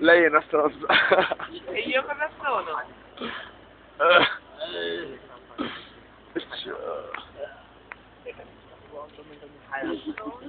Lei è una stronza. E io cosa sono? Ciao.